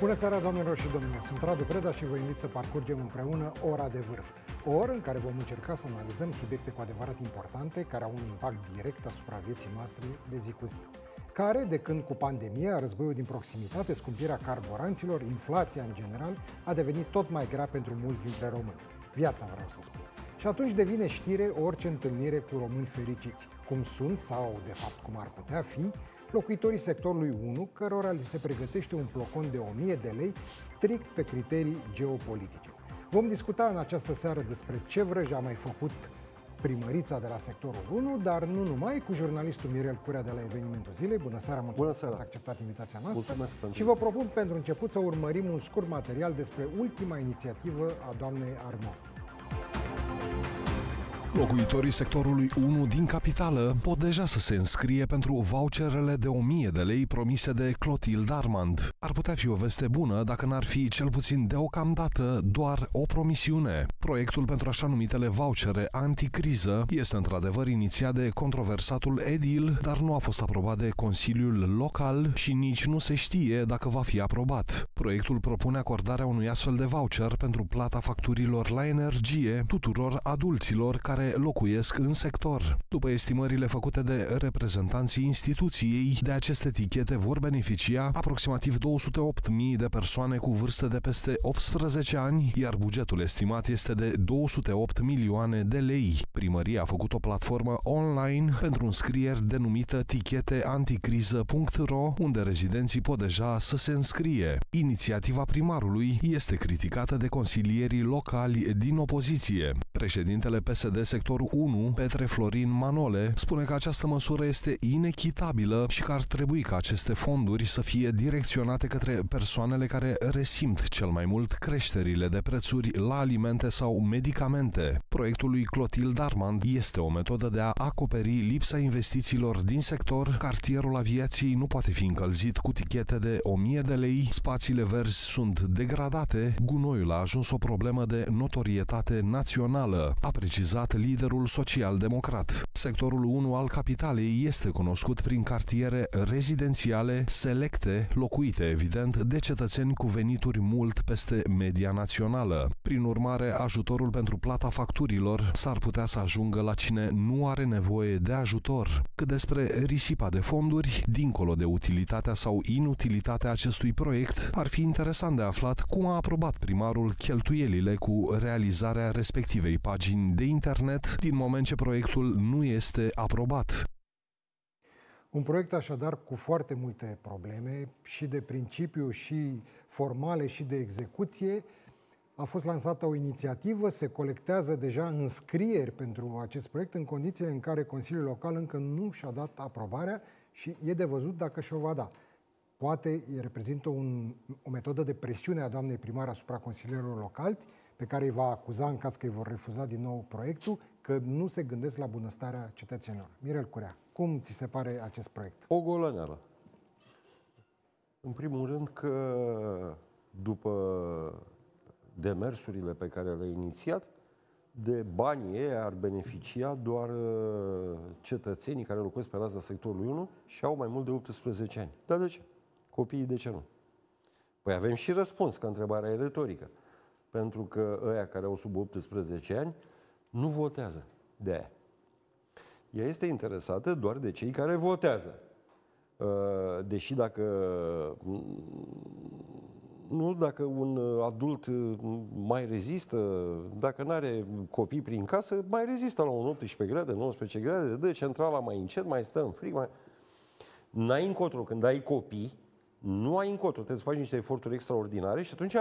Bună seara, doamnelor și domnilor! Sunt Radu Preda și vă invit să parcurgem împreună ora de vârf. O oră în care vom încerca să analizăm subiecte cu adevărat importante, care au un impact direct asupra vieții noastre de zi cu zi. Care, de când cu pandemia, războiul din proximitate, scumpirea carburanților, inflația în general, a devenit tot mai grea pentru mulți dintre români. Viața, vreau să spun. Și atunci devine știre orice întâlnire cu români fericiți, cum sunt sau, de fapt, cum ar putea fi, locuitorii sectorului 1, cărora li se pregătește un plocon de 1000 de lei strict pe criterii geopolitice. Vom discuta în această seară despre ce vrăj a mai făcut primărița de la sectorul 1, dar nu numai, cu jurnalistul Mirel Curea de la evenimentul zilei. Bună seara, mulțumesc Bună seara. că ați acceptat invitația noastră. Mulțumesc pentru Și vă propun pentru început să urmărim un scurt material despre ultima inițiativă a doamnei Armand. Locuitorii sectorului 1 din capitală pot deja să se înscrie pentru voucherele de 1000 de lei promise de Clotilde Armand. Ar putea fi o veste bună dacă n-ar fi cel puțin deocamdată doar o promisiune. Proiectul pentru așa numitele vouchere anticriză este într-adevăr inițiat de controversatul Edil, dar nu a fost aprobat de Consiliul Local și nici nu se știe dacă va fi aprobat. Proiectul propune acordarea unui astfel de voucher pentru plata facturilor la energie tuturor adulților care care locuiesc în sector. După estimările făcute de reprezentanții instituției, de aceste etichete vor beneficia aproximativ 208.000 de persoane cu vârste de peste 18 ani, iar bugetul estimat este de 208 milioane de lei. Primăria a făcut o platformă online pentru înscrieri denumită ticheteanticriză.ro, unde rezidenții pot deja să se înscrie. Inițiativa primarului este criticată de consilierii locali din opoziție. Președintele PSD sectorul 1, Petre Florin Manole, spune că această măsură este inechitabilă și că ar trebui ca aceste fonduri să fie direcționate către persoanele care resimt cel mai mult creșterile de prețuri la alimente sau medicamente. Proiectul lui Clotilde Armand este o metodă de a acoperi lipsa investițiilor din sector. Cartierul aviației nu poate fi încălzit cu tichete de 1000 de lei, spațiile verzi sunt degradate, gunoiul a ajuns o problemă de notorietate națională, a precizat liderul social-democrat. Sectorul 1 al capitalei este cunoscut prin cartiere rezidențiale selecte, locuite, evident, de cetățeni cu venituri mult peste media națională. Prin urmare, ajutorul pentru plata facturilor s-ar putea să ajungă la cine nu are nevoie de ajutor. Cât despre risipa de fonduri, dincolo de utilitatea sau inutilitatea acestui proiect, ar fi interesant de aflat cum a aprobat primarul cheltuielile cu realizarea respectivei pagini de internet internet din moment ce proiectul nu este aprobat. Un proiect așadar cu foarte multe probleme și de principiu și formale și de execuție. A fost lansată o inițiativă, se colectează deja înscrieri pentru acest proiect în condițiile în care Consiliul Local încă nu și-a dat aprobarea și e de văzut dacă și-o va da. Poate reprezintă un, o metodă de presiune a doamnei primar asupra consilierilor locali, pe care îi va acuza în caz că îi vor refuza din nou proiectul, că nu se gândesc la bunăstarea cetățenilor. Mirel Curea, cum ți se pare acest proiect? O golăneală. În primul rând că după demersurile pe care le-a inițiat, de banii ei ar beneficia doar uh, cetățenii care locuiesc pe raza sectorului 1 și au mai mult de 18 ani. Dar de ce? Copiii de ce nu? Păi avem și răspuns, că întrebarea e retorică pentru că ăia care au sub 18 ani nu votează de aia. Ea este interesată doar de cei care votează. Uh, deși dacă nu dacă un adult mai rezistă, dacă nu are copii prin casă, mai rezistă la un 18 grade, 19 grade, dă centrala mai încet, mai stă în frig, mai... N-ai încotro. Când ai copii, nu ai încotro. Trebuie să faci niște eforturi extraordinare și atunci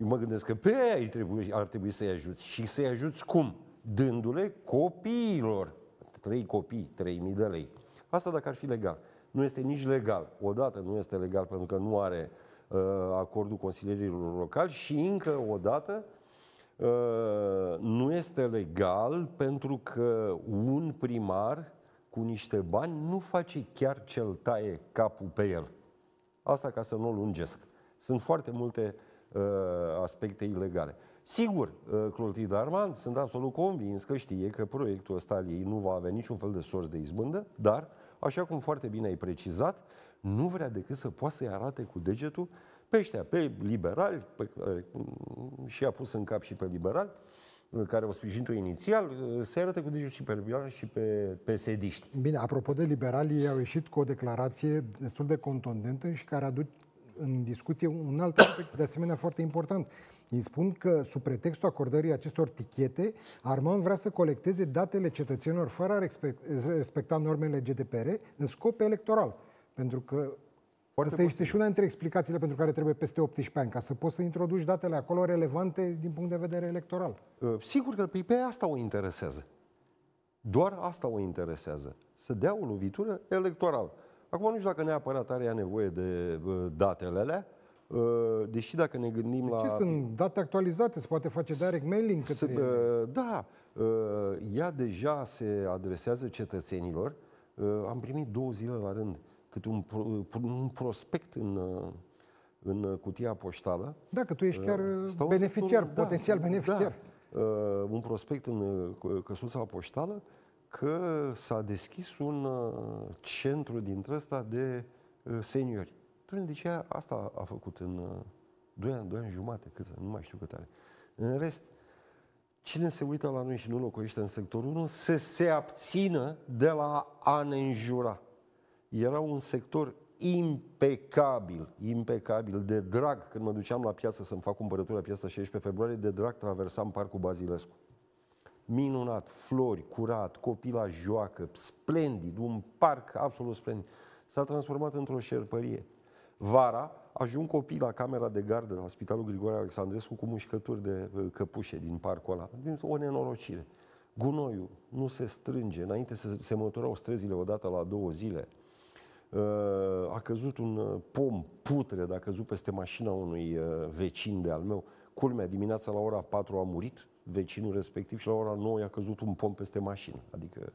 eu mă gândesc că pe aia trebui, ar trebui să-i ajuți. Și să-i ajuți cum? Dându-le copiilor. Trei copii, 3.000 de lei. Asta dacă ar fi legal. Nu este nici legal. Odată nu este legal pentru că nu are uh, acordul consilierilor locali și încă o dată uh, nu este legal pentru că un primar cu niște bani nu face chiar cel taie capul pe el. Asta ca să nu o lungesc. Sunt foarte multe uh, aspecte ilegale. Sigur, uh, Clotilde Armand, sunt absolut convins că știe că proiectul ăsta al ei nu va avea niciun fel de sorți de izbândă, dar, așa cum foarte bine ai precizat, nu vrea decât să poată să-i arate cu degetul pe ăștia, pe liberali, pe, și a pus în cap și pe liberali, care au sprijinit-o inițial, se arată cu degetul și pe liberali și pe pesediști. Bine, apropo de liberali, ei au ieșit cu o declarație destul de contundentă și care aduc în discuție un alt aspect de asemenea foarte important. Ei spun că, sub pretextul acordării acestor tichete, Arman vrea să colecteze datele cetățenilor fără a respecta normele GDPR în scop electoral. Pentru că foarte Asta posibil. este și una dintre explicațiile pentru care trebuie peste 18 ani, ca să poți să introduci datele acolo relevante din punct de vedere electoral. Uh, sigur că pe asta o interesează. Doar asta o interesează. Să dea o lovitură electorală. Acum nu știu dacă neapărat are nevoie de uh, datele alea, uh, deși dacă ne gândim de la... Ce sunt date actualizate? Se poate face direct mailing către... Se, da, ea deja se adresează cetățenilor. Am primit două zile la rând câte un, un prospect în, în cutia poștală. Da, că tu ești chiar Stau beneficiar, da, potențial da, beneficiar. Da, un prospect în căsuța poștală că s-a deschis un centru dintre ăsta de seniori. Doamne, de ce asta a făcut în 2 ani, 2 ani jumate, cât, nu mai știu cât are. În rest, cine se uită la noi și nu locuiește în sectorul 1, să se abțină de la a ne înjura era un sector impecabil, impecabil, de drag, când mă duceam la piață să-mi fac cumpărături la piața 16 februarie, de drag traversam parcul Bazilescu. Minunat, flori, curat, copii la joacă, splendid, un parc absolut splendid. S-a transformat într-o șerpărie. Vara ajung copii la camera de gardă la Spitalul Grigore Alexandrescu cu mușcături de uh, căpușe din parcul ăla. O nenorocire. Gunoiul nu se strânge. Înainte se, se măturau străzile odată la două zile a căzut un uh, pom putred, a căzut peste mașina unui uh, vecin de al meu. Culmea, dimineața la ora 4 a murit vecinul respectiv și la ora 9 i-a căzut un pom peste mașină. Adică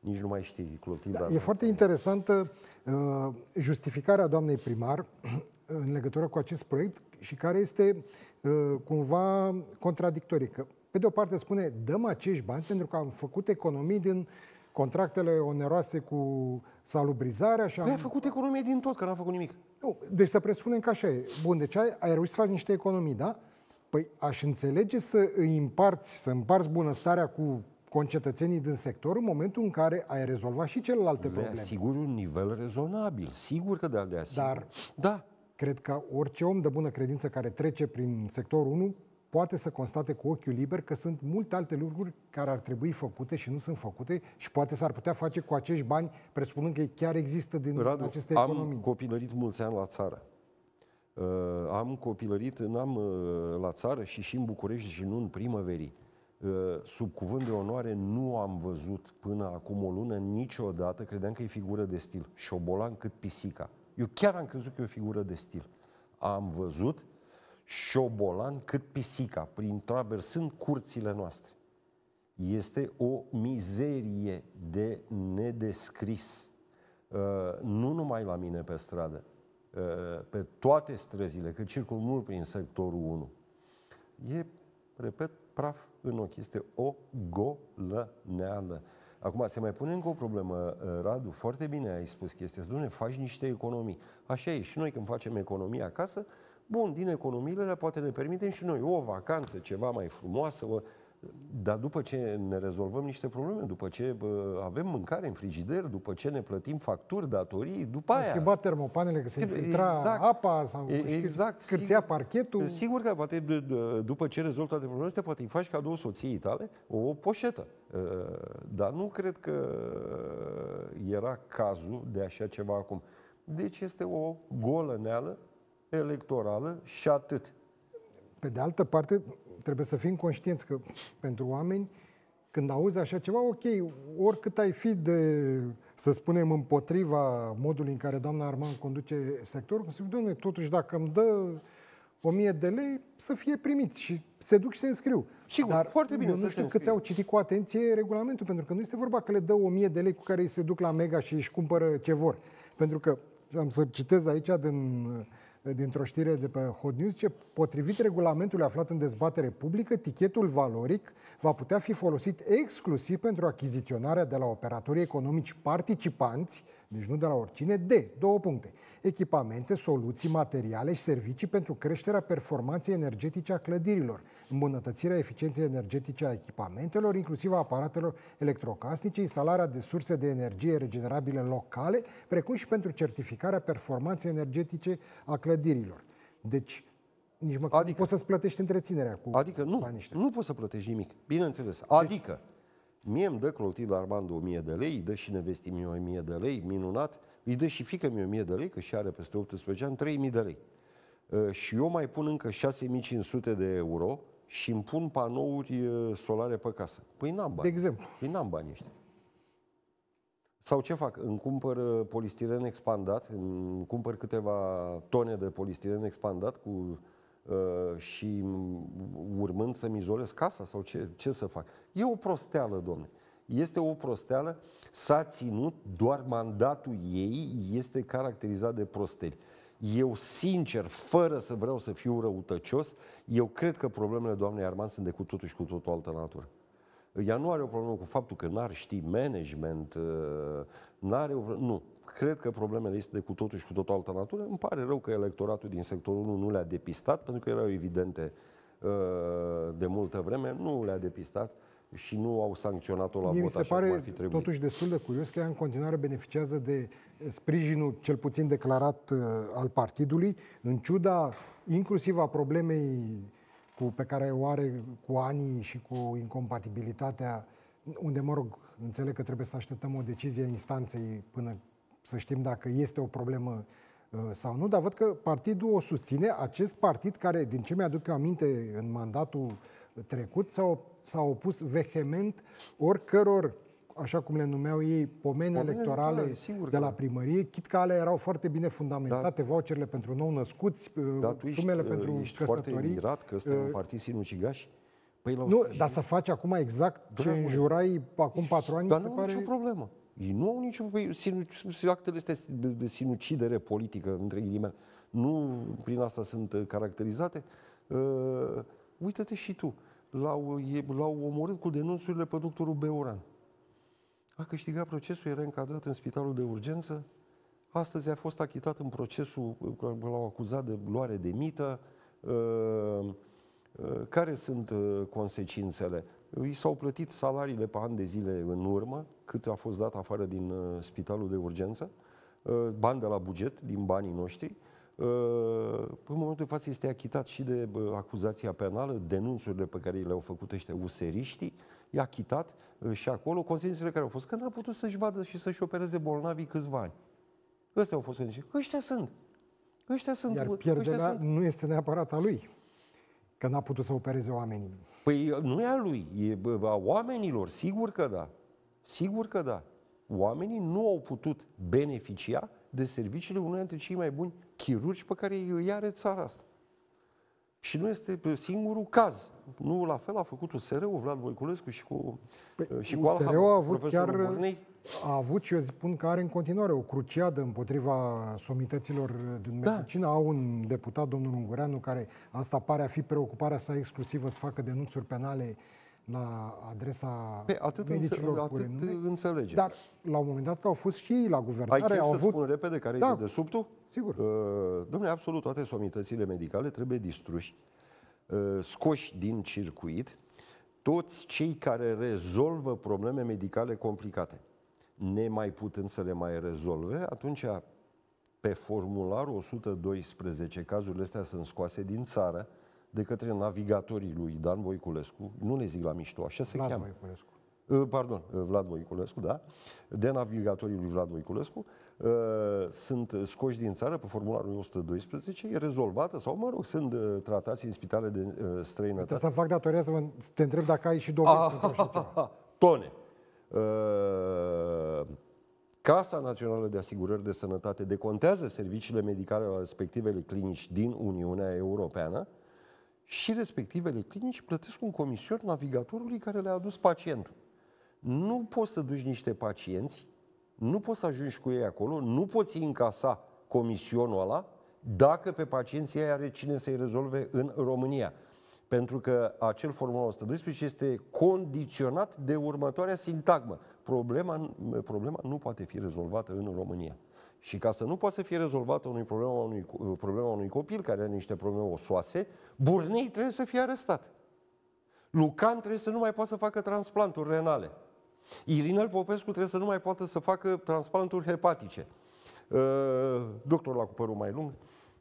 nici nu mai știi, Clotilde. Da, e foarte interesantă uh, justificarea doamnei primar în legătură cu acest proiect și care este uh, cumva contradictorie. Că, pe de o parte spune, dăm acești bani pentru că am făcut economii din contractele oneroase cu salubrizarea și am... a făcut economie din tot, că n-a făcut nimic. Nu, deci să presupunem că așa e. Bun, deci ai, ai reușit să faci niște economii, da? Păi aș înțelege să îi împarți, să împarți bunăstarea cu concetățenii din sector în momentul în care ai rezolvat și celelalte le probleme. Sigur, un nivel rezonabil. Sigur că de le asigur. Dar da. cred că orice om de bună credință care trece prin sectorul 1 poate să constate cu ochiul liber că sunt multe alte lucruri care ar trebui făcute și nu sunt făcute și poate s-ar putea face cu acești bani, presupunând că chiar există din Radu, aceste economii. am copilărit mulți ani la țară. Uh, am copilărit, n-am uh, la țară și și în București și nu în primăverii. Uh, sub cuvânt de onoare nu am văzut până acum o lună niciodată, credeam că e figură de stil, șobolan cât pisica. Eu chiar am crezut că e o figură de stil. Am văzut șobolan cât pisica, prin traversând curțile noastre. Este o mizerie de nedescris. Uh, nu numai la mine pe stradă, uh, pe toate străzile, că circul mult prin sectorul 1. E, repet, praf în ochi. Este o golăneală. Acum, se mai pune încă o problemă, uh, Radu, foarte bine ai spus chestia asta, ne faci niște economii. Așa e, și noi când facem economie acasă, Bun, din economiile le poate ne permitem și noi o vacanță, ceva mai frumoasă, o... dar după ce ne rezolvăm niște probleme, după ce bă, avem mâncare în frigider, după ce ne plătim facturi, datorii, după aia... schimbat termopanele, că se infiltra exact, apa sau exact, cârția parchetul. Sigur că poate d- d- după ce rezolvi toate problemele astea, poate îi faci cadou soției tale o poșetă. Ă, dar nu cred că era cazul de așa ceva acum. Deci este o golă neală electorală și atât. Pe de altă parte, trebuie să fim conștienți că pentru oameni, când auzi așa ceva, ok, oricât ai fi de, să spunem, împotriva modului în care doamna Arman conduce sectorul, să spune, totuși dacă îmi dă o mie de lei, să fie primiți și se duc și se înscriu. Sigur, Dar foarte bine nu să știu câți au citit cu atenție regulamentul, pentru că nu este vorba că le dă o mie de lei cu care îi se duc la Mega și își cumpără ce vor. Pentru că, am să citez aici din dintr-o știre de pe Hot News, ce potrivit regulamentului aflat în dezbatere publică, tichetul valoric va putea fi folosit exclusiv pentru achiziționarea de la operatorii economici participanți, deci nu de la oricine, de două puncte. Echipamente, soluții, materiale și servicii pentru creșterea performanței energetice a clădirilor, îmbunătățirea eficienței energetice a echipamentelor, inclusiv a aparatelor electrocasnice, instalarea de surse de energie regenerabile locale, precum și pentru certificarea performanței energetice a clădirilor. Deci, nici măcar adică, nu poți să-ți plătești întreținerea cu Adică nu, nu poți să plătești nimic, bineînțeles. Deci- adică, Mie îmi dă Clotilde Armando 1000 de lei, îi dă și nevestii mie 1000 de lei, minunat, îi dă și fică mie 1000 de lei, că și are peste 18 ani, 3000 de lei. Uh, și eu mai pun încă 6500 de euro și îmi pun panouri uh, solare pe casă. Păi n-am bani. De exemplu. Păi n-am bani ăștia. Sau ce fac? Îmi cumpăr uh, polistiren expandat, îmi cumpăr câteva tone de polistiren expandat cu, uh, și urmând să-mi izolez casa sau ce, ce să fac? E o prosteală, domne. Este o prosteală, s-a ținut, doar mandatul ei este caracterizat de prosteli. Eu, sincer, fără să vreau să fiu răutăcios, eu cred că problemele doamnei Arman sunt de cu totul și cu totul altă natură. Ea nu are o problemă cu faptul că n-ar ști management, uh, n-are o Nu. Cred că problemele este de cu totul și cu totul altă natură. Îmi pare rău că electoratul din sectorul 1 nu le-a depistat, pentru că erau evidente uh, de multă vreme, nu le-a depistat și nu au sancționat-o la Mie vot mi se așa pare cum ar fi trebuit. totuși destul de curios că ea în continuare beneficiază de sprijinul cel puțin declarat uh, al partidului, în ciuda inclusiv a problemei cu, pe care o are cu anii și cu incompatibilitatea, unde, mă rog, înțeleg că trebuie să așteptăm o decizie a instanței până să știm dacă este o problemă uh, sau nu, dar văd că partidul o susține. Acest partid care, din ce mi-aduc eu aminte, în mandatul trecut, s-a, s-a opus vehement oricăror așa cum le numeau ei, pomeni Pomeni electorale electorale, sigur de că la da. primărie, chit că alea erau foarte bine fundamentate, da. voucherele pentru nou-născuți, Dar tu sumele ești, pentru ești foarte căsătorii. mirat că ăsta e un partid sinucigaș? Păi l-au Nu, sprijinit. dar să faci acum exact ce Dragule. înjurai acum patru ani, Dar mi nu se au pare... nicio problemă. Ei nu au nicio... Păi, sinu, actele astea de, de sinucidere politică, între ghilimele, nu prin asta sunt uh, caracterizate. Uh, uită-te și tu. L-au, e, l-au omorât cu denunțurile pe doctorul Beuran. A câștigat procesul, era încadrat în spitalul de urgență. Astăzi a fost achitat în procesul, uh, l-au acuzat de luare de mită. Uh, uh, care sunt uh, consecințele? I s-au plătit salariile pe ani de zile în urmă, cât a fost dat afară din uh, spitalul de urgență, uh, bani de la buget, din banii noștri. Uh, În momentul de față este achitat și de uh, acuzația penală, denunțurile pe care le-au făcut ăștia useriștii, e achitat uh, și acolo consecințele care au fost, că n-a putut să-și vadă și să-și opereze bolnavii câțiva ani. Ăstea au fost consecințele. Ăștia sunt. Ăștia sunt. Iar ăștia pierderea sunt. nu este neapărat a lui, că n-a putut să opereze oamenii. Păi nu e a lui, e bă, a oamenilor, sigur că da. Sigur că da. Oamenii nu au putut beneficia de serviciile unui dintre cei mai buni chirurgi pe care îi are țara asta. Și nu este bă, singurul caz. Nu la fel a făcut USR-ul, Vlad Voiculescu și cu, Păi, și cu USR-ul Alham, a avut profesorul chiar- Burnei. A avut și eu spun că are în continuare o cruciadă împotriva somităților din Da. medicină. Au un deputat, domnul Ungureanu, care asta pare a fi preocuparea sa exclusivă să facă denunțuri penale la adresa Pe atât, medicilor înțe- cu atât renume. înțelege. Dar la un moment dat că au fost și ei la Ai guvernare, chef au să avut... spun repede care Da. e de subtul? Sigur. Uh, domnule, absolut toate somitățile medicale trebuie distruși, uh, scoși din circuit, toți cei care rezolvă probleme medicale complicate, nemai putând să le mai rezolve, atunci pe formularul 112 cazurile astea sunt scoase din țară de către navigatorii lui Dan Voiculescu, nu le zic la mișto, așa se Vlad cheamă. Voiculescu. Uh, Pardon, uh, Vlad Voiculescu, da, de navigatorii lui Vlad Voiculescu, uh, sunt scoși din țară pe formularul 112, e rezolvată sau, mă rog, sunt uh, tratați în spitale de uh, Trebuie străinătate. să fac datoria să vă, să te întreb dacă ai și dovezi pentru așa ceva. Ah, Tone. Uh, Casa Națională de Asigurări de Sănătate decontează serviciile medicale la respectivele clinici din Uniunea Europeană și respectivele clinici plătesc un comision navigatorului care le-a adus pacientul. Nu poți să duci niște pacienți, nu poți să ajungi cu ei acolo, nu poți încasa comisionul ăla dacă pe pacienții ei are cine să-i rezolve în România. Pentru că acel formular 112 este condiționat de următoarea sintagmă. Problema, problema nu poate fi rezolvată în România. Și ca să nu poată să fie rezolvată unui problema unui, problema unui copil care are niște probleme osoase, Burnei trebuie să fie arestat. Lucan trebuie să nu mai poată să facă transplanturi renale. Irinel Popescu trebuie să nu mai poată să facă transplanturi hepatice. Uh, doctorul la cu părul mai lung,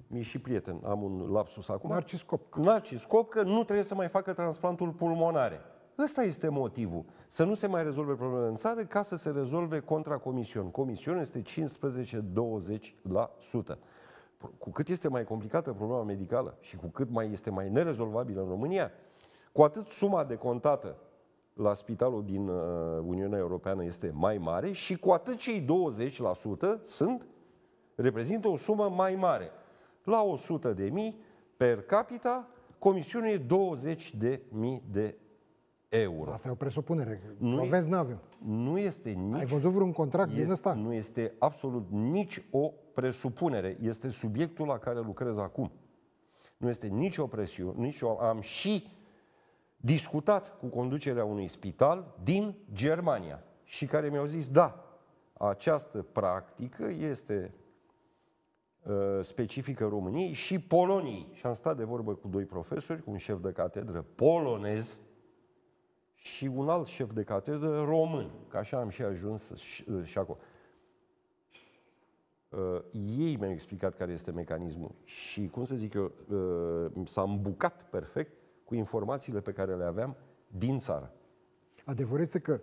mi și prieten, am un lapsus acum. Narcis Copcă. Narcis Copcă nu trebuie să mai facă transplantul pulmonare. Ăsta este motivul. Să nu se mai rezolve problemele în țară ca să se rezolve contra comision. Comision este 15-20%. Cu cât este mai complicată problema medicală și cu cât mai este mai nerezolvabilă în România, cu atât suma de contată la spitalul din uh, Uniunea Europeană este mai mare și cu atât cei 20% sunt, reprezintă o sumă mai mare. La 100 de mii per capita, comisiunea e 20 de mii de euro. Asta e o presupunere. Nu vezi, n-avem. Nu este nici... Ai văzut vreun contract este, din ăsta? Nu este absolut nici o presupunere. Este subiectul la care lucrez acum. Nu este nici o presiune, nici o... Am și discutat cu conducerea unui spital din Germania și care mi-au zis, da, această practică este uh, specifică României și Poloniei. Și am stat de vorbă cu doi profesori, cu un șef de catedră polonez și un alt șef de catedră român, că așa am și ajuns și, uh, și acolo. Uh, ei mi-au explicat care este mecanismul și, cum să zic eu, uh, s-a îmbucat perfect cu informațiile pe care le aveam din țară. Adevărul este că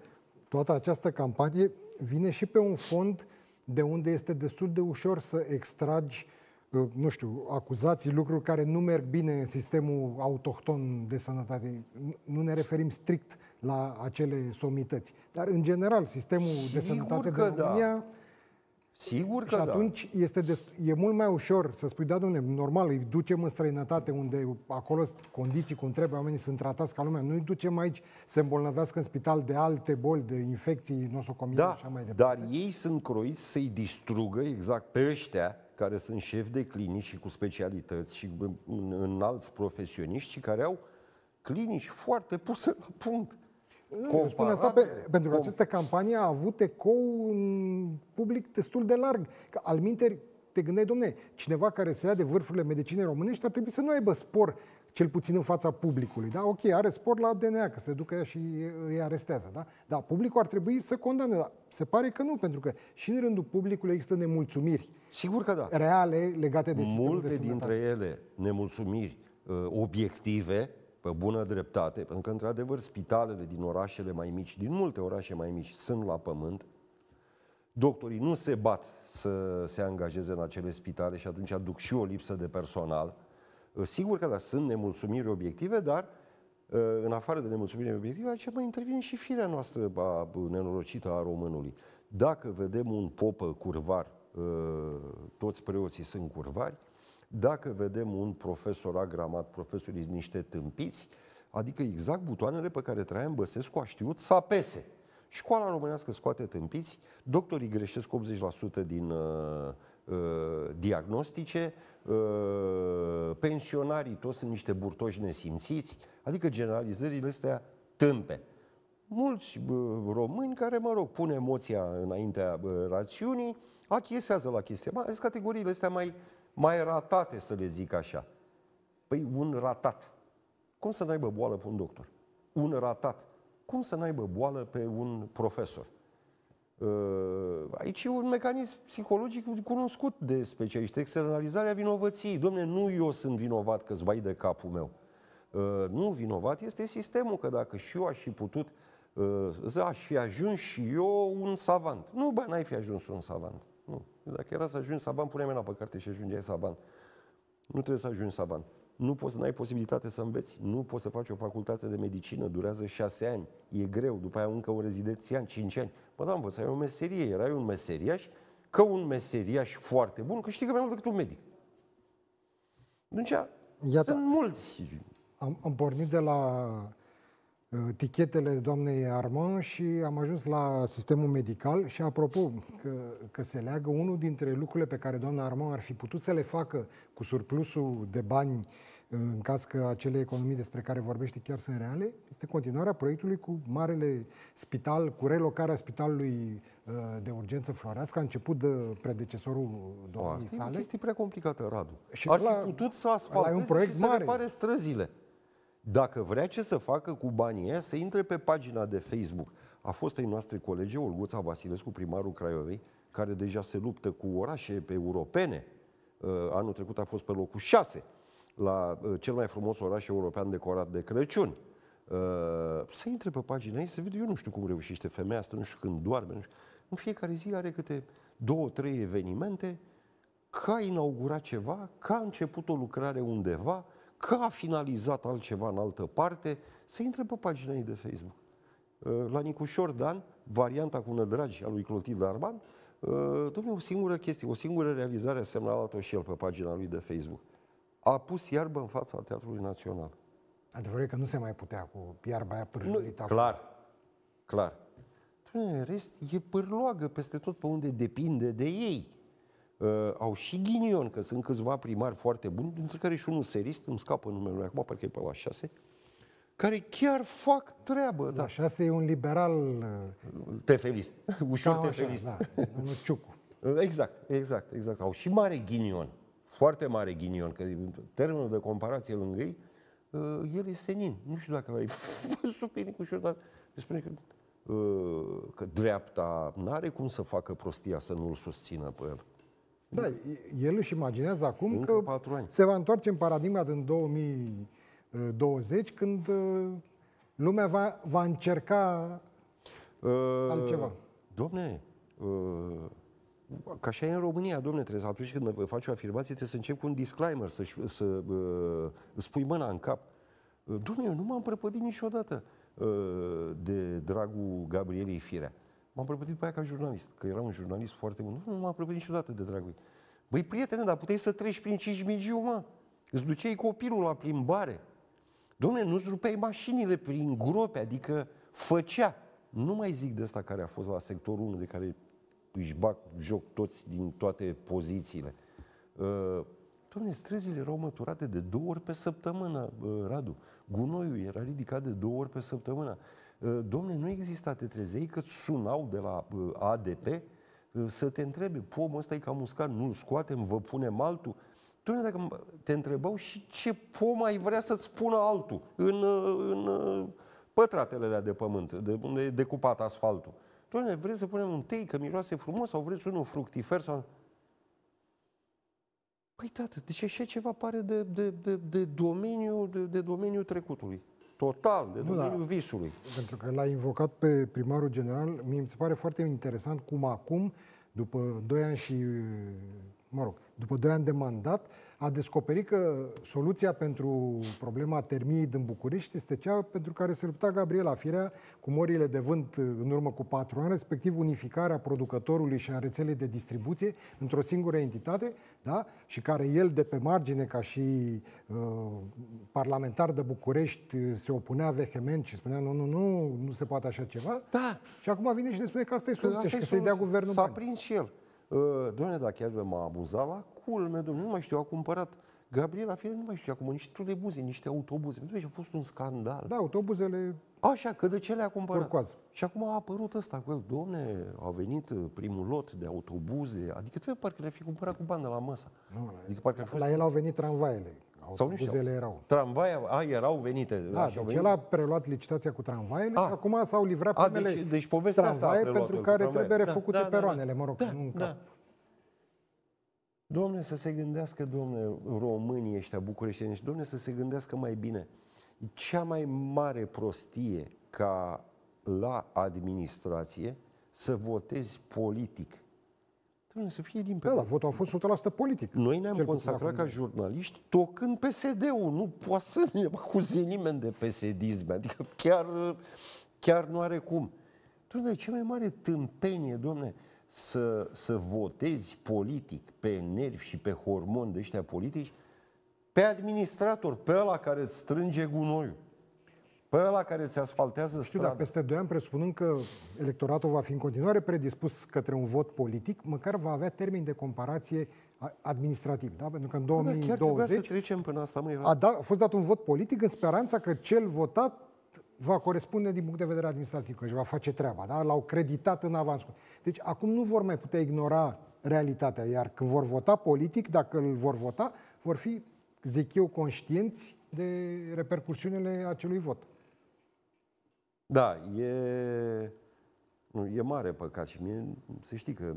toată această campanie vine și pe un fond de unde este destul de ușor să extragi, uh, nu știu, acuzații, lucruri care nu merg bine în sistemul autohton de sănătate. Nu ne referim strict la acele somități. Dar, în general, sistemul Sigur de sănătate de da. România... Da Sigur că Și atunci da. este de, e mult mai ușor să spui, da, domne, normal, îi ducem în străinătate unde acolo condiții cum trebuie, oamenii sunt tratați ca lumea. Nu îi ducem aici să îmbolnăvească în spital de alte boli, de infecții nosocomie da, și așa mai departe. Dar ei sunt croiți să-i distrugă exact pe ăștia care sunt șefi de clinici și cu specialități și în alți profesioniști și care au clinici foarte puse la punct. Eu spun asta pe, pentru că această campanie a avut ecou în public destul de larg. Că, al minteri, te gândeai, domne, cineva care se ia de vârfurile medicinei românești ar trebui să nu aibă spor, cel puțin în fața publicului. Da? Ok, are spor la DNA, că se ducă ea și îi arestează. Da? Dar publicul ar trebui să condamne. Dar se pare că nu, pentru că și în rândul publicului există nemulțumiri. Sigur că da. Reale legate de Multe de dintre ele, nemulțumiri uh, obiective, pe bună dreptate, pentru că, într-adevăr, spitalele din orașele mai mici, din multe orașe mai mici, sunt la pământ. Doctorii nu se bat să se angajeze în acele spitale și atunci aduc și o lipsă de personal. Uh, sigur că da, sunt nemulțumiri obiective, dar uh, în afară de nemulțumiri obiective, aici mai intervine și firea noastră a, nenorocită a românului. Dacă vedem un popă curvar, uh, toți preoții sunt curvari, dacă vedem un profesor agramat, profesorii niște tâmpiți, adică exact butoanele pe care Traian Băsescu a știut să apese. Școala românească scoate tâmpiți, doctorii greșesc 80% din uh, uh, diagnostice, uh, pensionarii toți sunt niște burtoși nesimțiți, adică generalizările astea tâmpe. Mulți uh, români care, mă rog, pun emoția înaintea uh, rațiunii, achiesează la chestia. Mai categoriile astea mai mai ratate, să le zic așa. Păi un ratat. Cum să n-aibă boală pe un doctor? Un ratat. Cum să n-aibă boală pe un profesor? Uh, aici e un mecanism psihologic cunoscut de specialiști. Externalizarea vinovăției. Domne, nu eu sunt vinovat că vai de capul meu. Uh, nu vinovat este sistemul, că dacă și eu aș fi putut, uh, aș fi ajuns și eu un savant. Nu, bă, n-ai fi ajuns un savant. Nu. Dacă era să ajungi saban, pune mâna pe carte și ajungeai saban. Nu trebuie să ajungi saban. Nu poți, n-ai posibilitate să înveți. Nu poți să faci o facultate de medicină, durează șase ani. E greu, după aia încă o rezidenție în cinci ani. Bă, da, învățai o meserie, erai un meseriaș, că un meseriaș foarte bun câștigă mai mult decât un medic. Atunci, Iată, sunt mulți. Am, am pornit de la uh, tichetele doamnei Armand și am ajuns la sistemul medical și apropo că, că se leagă unul dintre lucrurile pe care doamna Armand ar fi putut să le facă cu surplusul de bani în caz că acele economii despre care vorbește chiar sunt reale, este continuarea proiectului cu marele spital, cu relocarea spitalului uh, de urgență Floreasca, a început de predecesorul domnului Asta sale. e chestie prea complicată, Radu. Și Ar ăla- fi putut să ăla asfalteze e un proiect și să mare. repare străzile. Dacă vrea ce să facă cu banii ăia, să intre pe pagina de Facebook a fostei noastre colege, Olguța Vasilescu, primarul Craiovei, care deja se luptă cu orașe pe europene. Uh, Anul trecut a fost pe locul 6 la uh, cel mai frumos oraș european decorat de Crăciun. Uh, Să intre pe pagina ei să vedă, eu nu știu cum reușește femeia asta, nu știu când doarme, nu știu. În fiecare zi are câte două, trei evenimente că a inaugurat ceva, că a început o lucrare undeva, că a finalizat altceva în altă parte, să intre pe pagina ei de Facebook. Uh, La Nicușor Dan, varianta cu nădragi a lui Clotilde Arman, domnule, o singură chestie, o singură realizare a semnalat-o și el pe pagina lui de Facebook. A pus iarbă în fața Teatrului Național. Adevărul e că nu se mai putea cu iarba aia Nu, pârjulită. clar, clar. Dom'le, În rest, e pârloagă peste tot pe unde depinde de ei. Uh, au și ghinion, că sunt câțiva primari foarte buni, dintre care și unul serist, îmi scapă numele lui acum, parcă e pe la șase, care chiar fac treabă. Da. Da, șase e un liberal uh, Tefelist. Ușor cam așa, tefelist. da, nu Ciucu. Exact, exact, exact. Au și mare ghinion, foarte mare ghinion, că termenul de comparație lângă ei, uh, el e senin. Nu știu dacă l-ai văzut pe Nicușor, dar îi spune că, uh, că dreapta n-are cum să facă prostia să nu-l susțină pe el. Da, el își imaginează acum Încă că patru ani. se va întoarce în paradigma din 2020, când uh, lumea va, va încerca Uh, Altceva. Domne, uh, ca așa e în România, domne, trebuie să atunci când faci o afirmație, trebuie să începi cu un disclaimer, să, să uh, îți pui mâna în cap. Uh, Domne, eu nu m-am prăpădit niciodată uh, de dragul Gabrielei Firea. M-am prăpădit pe aia ca jurnalist, că era un jurnalist foarte bun. Nu, nu m-am prăpădit niciodată de dragul ei. Băi, prietene, dar puteai să treci prin Cismigiu, mă. Îți duceai copilul la plimbare. Dom'le, nu-ți rupeai mașinile prin grope, adică făcea. Nu mai zic de ăsta care a fost la sectorul 1, de care își bag joc toți din toate pozițiile. Uh, Dom'le, străzile erau măturate de două ori pe săptămână, uh, Radu. Gunoiul era ridicat de două ori pe săptămână. Uh, Dom'le, nu exista, te trezeai că îți sunau de la uh, ADP uh, să te întrebe, pomul ăsta e cam uscat, nu-l scoatem, vă punem altul. Dom'le, dacă m- te întrebau și ce pom ai vrea să-ți spună altul în, uh, în uh, pătratele alea de pământ, de unde e decupat asfaltul. Doamne, vreți să punem un tei, că miroase frumos, sau vreți unul fructifer? Sau... Păi, tată, deci așa ceva pare de, de, de, de, domeniu, de, de domeniul trecutului. Total, de Nu, da. domeniul visului. Pentru că l-a invocat pe primarul general, mie mi se pare foarte interesant cum acum, după 2 ani și, mă rog, după 2 ani de mandat, a descoperit că soluția pentru problema termiei din București este cea pentru care se lupta Gabriela Firea cu morile de vânt în urmă cu patru ani, respectiv unificarea producătorului și a rețelei de distribuție într-o singură entitate, da? și care el de pe margine, ca și uh, parlamentar de București, se opunea vehement și spunea nu, nu, nu, nu se poate așa ceva. Da, Și acum vine și ne spune că asta e Că soluția și asta că e să-i dea soluția. guvernul S-a bani. prins și el. Uh, Doamne, dar chiar m-a amuzat la culme, domnule, nu mai știu, a cumpărat Gabriela Firea, nu mai știu acum, niște trolebuze, niște autobuze. Dom'le, a fost un scandal. Da, autobuzele Așa, că de ce le-a cumpărat? Turcoaz. Și acum a apărut ăsta cu el. Domne, a venit uh, primul lot de autobuze. Adică tu parcă le-ai fi cumpărat cu bani de la măsa. Nu, Adică parcă a fost... la el au venit tramvaiele. Sau nu știu. Autobuzele erau. Tramvaia, a, erau venite. Da, așa, au deci venit. el a preluat licitația cu tramvaiele A. și acum s-au livrat A, primele deci- deci povestea asta a tramvaie preluat pentru el cu care tramvaiele. trebuie Da, refăcute da, da, da. peroanele, mă rog, Da, nu în da. cap. Domne, să se gândească, domne, românii ăștia bucureșteni, și domne, să se gândească mai bine. E cea mai mare prostie ca la administrație să votezi politic. Domne, să fie din Da, da, votul a fost 100% politic. Noi ne-am Cel puțin consacrat acum. ca jurnaliști tocând PSD-ul. Nu poate să ne acuze nimeni de PSD-ism. Adică chiar, chiar nu are cum. Dom'le, cea mai mare tâmpenie, domne, să, să votezi politic pe nervi și pe hormoni de ăștia politici, pe administrator, pe ăla care îți strânge gunoiul. Pe ăla care ți asfaltează Știu, dar strada. peste 2 ani, presupunând că electoratul va fi în continuare predispus către un vot politic, măcar va avea termeni de comparație a- administrativ, da? Pentru că în Bă, dar chiar trebuia să 2020 trecem până asta, măi. a, da, a fost dat un vot politic în speranța că cel votat va corespunde din punct de vedere administrativ, că își va face treaba, da? L-au creditat în avans. Deci acum nu vor mai putea ignora realitatea, iar când vor vota politic, dacă îl vor vota, vor fi, zic eu, conștienți de repercursiunile acelui vot. Da, e, nu, e mare păcat și mie, să știi că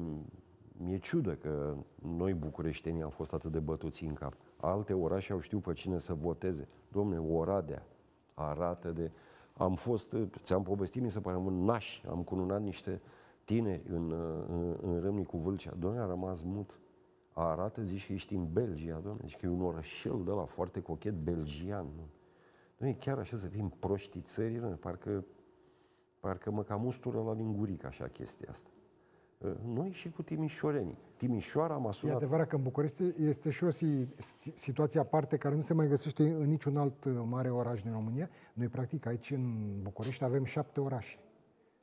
mi-e ciudă că noi bucureștenii am fost atât de bătuți în cap. Alte orașe au știut pe cine să voteze. Domne, Oradea arată de... Am fost, ți-am povestit, mi se pare, în Naș, am cununat niște tineri în, în, în Râmnicu Vâlcea. Domne, a rămas mut. Arată, zici că ești în Belgia, domne, zici că e un orășel de la foarte cochet belgian. Nu? Domne, chiar așa să fim proștii țării, domne, parcă Parcă mă cam ustură la linguric așa chestia asta. Uh, Noi și cu timișorenii. Timișoara m-a E sunat... adevărat că în București este și o si- situație aparte care nu se mai găsește în niciun alt uh, mare oraș din România. Noi, practic, aici în București avem șapte orașe.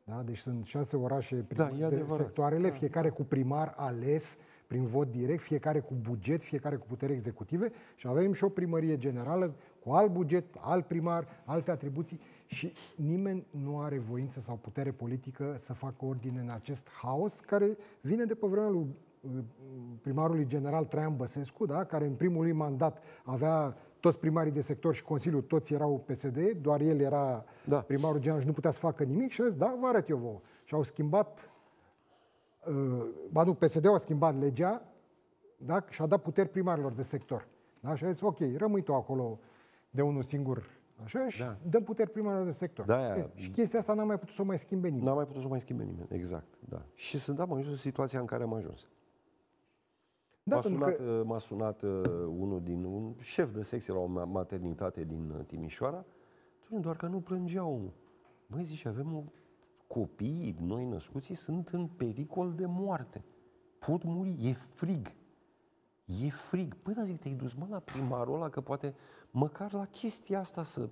Da? Deci sunt șase orașe prim- Da, e de adevărat. sectoarele, fiecare cu primar ales prin vot direct, fiecare cu buget, fiecare cu putere executive și avem și o primărie generală cu alt buget, alt primar, alte atribuții și nimeni nu are voință sau putere politică să facă ordine în acest haos care vine de pe vremea lui uh, primarului general Traian Băsescu, da? care în primul lui mandat avea toți primarii de sector și Consiliul, toți erau PSD, doar el era Da. primarul general și nu putea să facă nimic și a zis, da, vă arăt eu vouă. Și au schimbat Uh, ba nu, PSD-ul a schimbat legea da? și a dat puteri primarilor de sector. Da? Și a zis, ok, rămâi tu acolo de unul singur, așa, și Da. dăm puteri primarilor de sector. Da, E, și chestia asta n-a mai putut să o mai schimbe nimeni. N-am mai putut să o mai schimbe nimeni, exact, da. Și sunt, da, am ajuns în situația în care am ajuns. Da, m-a, pentru sunat, că, că... m-a sunat uh, unul din, un șef de secție la o ma- maternitate din uh, Timișoara, Doamne, doar că nu plângea omul. Băi, zice, avem o copii noi născuții sunt în pericol de moarte. Pot muri, e frig. E frig. Păi, dar zic, te-ai dus, mă, la primarul ăla, că poate măcar la chestia asta să,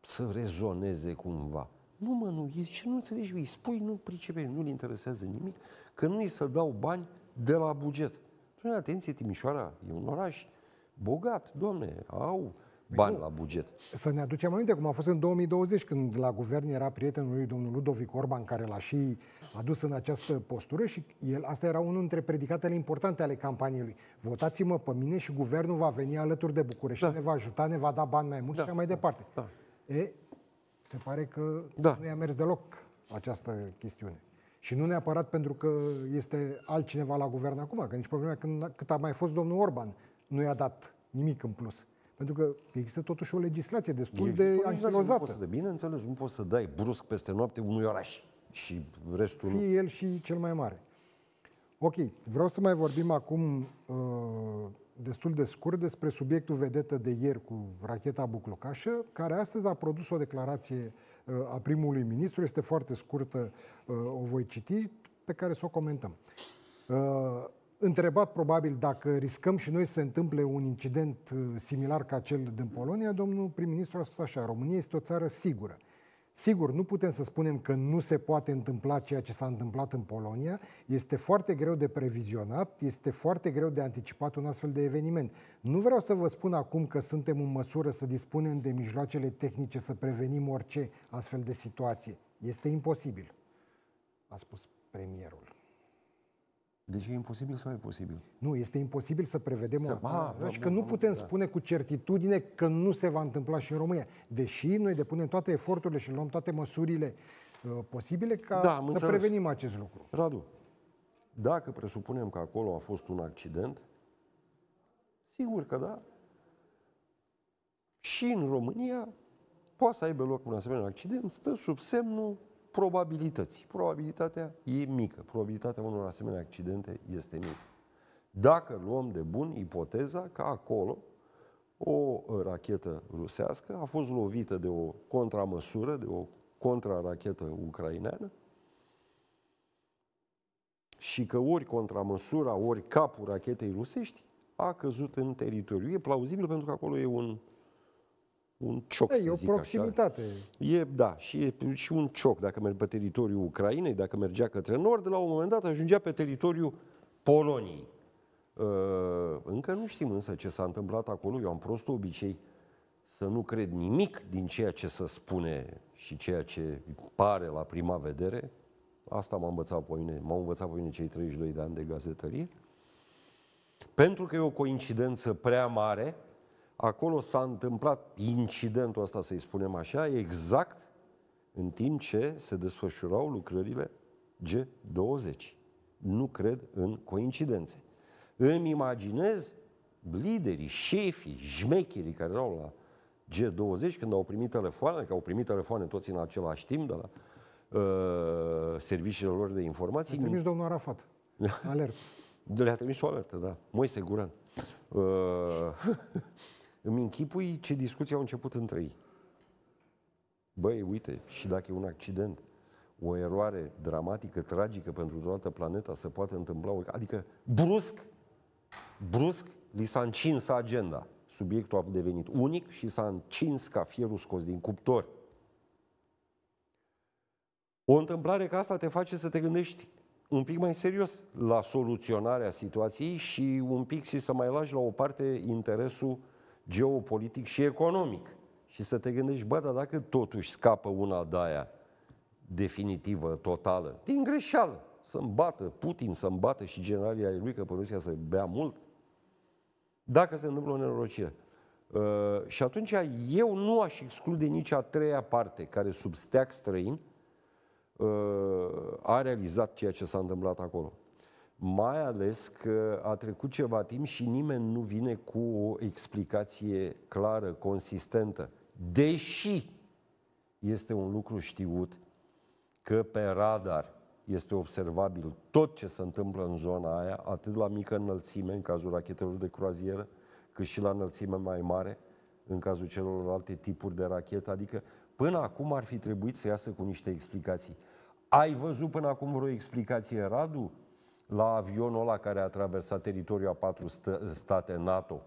să rezoneze cumva. Nu, mă, nu, e, ce nu înțelegi, îi spui, nu pricepe, nu-l interesează nimic, că nu îi să dau bani de la buget. Doamne, atenție, Timișoara e un oraș bogat, domne, au bani la buget. să ne aducem aminte cum a fost în 2020, când la guvern era prietenul lui domnul Ludovic Orban, care l-a și adus în această postură și el, asta era unul dintre predicatele importante ale campaniei lui. Votați-mă pe mine și guvernul va veni alături de București, Da. ne va ajuta, ne va da bani mai mulți Da. și așa mai departe. Da. E, se pare că Da. nu i-a mers deloc această chestiune. Și nu neapărat pentru că este altcineva la guvern acum, că nici pe vremea când, cât a mai fost domnul Orban, nu i-a dat nimic în plus. Pentru că există totuși o legislație destul E de legislație, Nu poți anchilozată. să, bineînțeles, nu poți să dai brusc peste noapte unui oraș și restul nu. Fie el și cel mai mare. Ok, vreau să mai vorbim acum uh, destul de scurt despre subiectul vedetă de ieri cu racheta Buclucașă, care astăzi a produs o declarație uh, a primului ministru, este foarte scurtă, uh, o voi citi, pe care să o comentăm. Uh, întrebat probabil dacă riscăm și noi să se întâmple un incident uh, similar ca cel din Polonia, domnul prim-ministru a spus așa, România este o țară sigură. Sigur, nu putem să spunem că nu se poate întâmpla ceea ce s-a întâmplat în Polonia. Este foarte greu de previzionat, este foarte greu de anticipat un astfel de eveniment. Nu vreau să vă spun acum că suntem în măsură să dispunem de mijloacele tehnice să prevenim orice astfel de situație. Este imposibil, a spus premierul. Deci e imposibil sau e posibil? Nu, este imposibil să prevedem o Să- asta. Ah, Deci da, că bun, nu am putem înțeles, spune cu certitudine că nu se va întâmpla și în România. Deși noi depunem toate eforturile și luăm toate măsurile uh, posibile ca Da, am să înțeles. prevenim acest lucru. Radu, dacă presupunem că acolo a fost un accident, sigur că da. Și în România poate să aibă loc un asemenea accident, stă sub semnul probabilității. Probabilitatea e mică. Probabilitatea unor asemenea accidente este mică. Dacă luăm de bun ipoteza că acolo o rachetă rusească a fost lovită de o contramăsură, de o contrarachetă ucraineană, și că ori contramăsura, ori capul rachetei rusești a căzut în teritoriu. E plauzibil pentru că acolo e un un cioc, Ei, să e o zic proximitate. Așa. E, da, și e și un cioc. Dacă merg pe teritoriul Ucrainei, dacă mergea către nord, la un moment dat ajungea pe teritoriul Poloniei. Uh, încă nu știm însă ce s-a întâmplat acolo. Eu am prostul obicei să nu cred nimic din ceea ce se spune și ceea ce pare la prima vedere. Asta m-a învățat pe mine, m-au învățat pe mine cei 32 de ani de gazetărie. Pentru că e o coincidență prea mare, acolo s-a întâmplat incidentul ăsta, să-i spunem așa, exact în timp ce se desfășurau lucrările G20. Nu cred în coincidențe. Îmi imaginez liderii, șefii, jmecherii care erau la G20 când au primit telefoane, că au primit telefoane toți în același timp de la uh, serviciile lor de informații. A trimis domnul Arafat. Alert. Le-a trimis o alertă, da. Moise Guran. Uh, îmi închipui ce discuții au început între ei. Băi, uite, și dacă e un accident, o eroare dramatică, tragică pentru toată planeta, se poate întâmpla, adică brusc, brusc, li s-a încins agenda. Subiectul a devenit unic și s-a încins ca fierul scos din cuptor. O întâmplare ca asta te face să te gândești un pic mai serios la soluționarea situației și un pic și să mai lași la o parte interesul geopolitic și economic. Și să te gândești, bă, dar dacă totuși scapă una de aia definitivă, totală, din greșeală, să-mi bată Putin, să-mi bată și generalii ai lui, că pe Rusia să bea mult, dacă se întâmplă o nenorocire. Uh, și atunci eu nu aș exclude nici a treia parte, care sub steag străin uh, a realizat ceea ce s-a întâmplat acolo. Mai ales că a trecut ceva timp și nimeni nu vine cu o explicație clară, consistentă. Deși este un lucru știut că pe radar este observabil tot ce se întâmplă în zona aia, atât la mică înălțime, în cazul rachetelor de croazieră, cât și la înălțime mai mare, în cazul celorlalte tipuri de rachetă. Adică, până acum ar fi trebuit să iasă cu niște explicații. Ai văzut până acum vreo explicație, Radu, la avionul ăla care a traversat teritoriul a patru state NATO,